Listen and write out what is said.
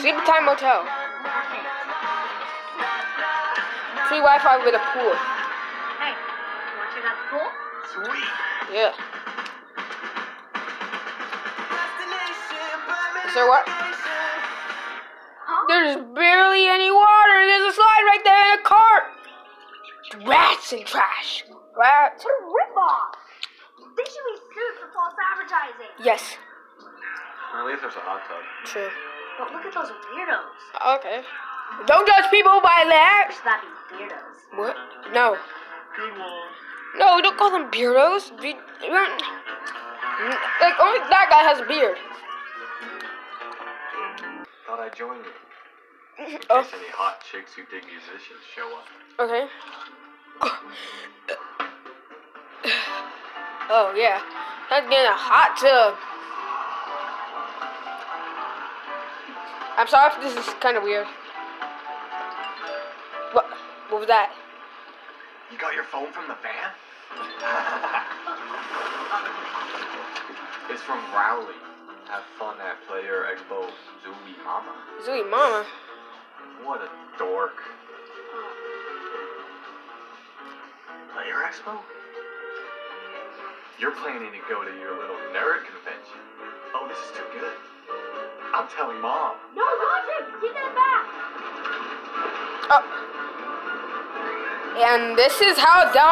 Sleep Time Motel. Free Wi-Fi with a pool. Hey, you want to check out the pool? Sweet. Yeah. So what? Huh? There's barely any water. There's a slide right there in a cart. Rats and trash. Rats. What a ripoff! They should be sued for false advertising. Yes. At least there's a hot tub. True. But look at those weirdos. Okay. Don't judge people by that. Should that be weirdos? What? No. Good one. No, don't call them beardos. Be- like only that guy has a beard. Thought I'd join you. In Oh, case any hot chicks who dig musicians show up. okay. Oh yeah, that's getting a hot tub. I'm sorry if this is kind of weird. What? What was that? You got your phone from the van? it's from Rowley. Have fun at Player Expo Zoo-Wee Mama. Zoo-Wee Mama. What a dork. Player Expo? You're planning to go to your little nerd convention. Oh, this is too good. I'm telling mom. No, Roger! Give that back! Oh. And this is how down.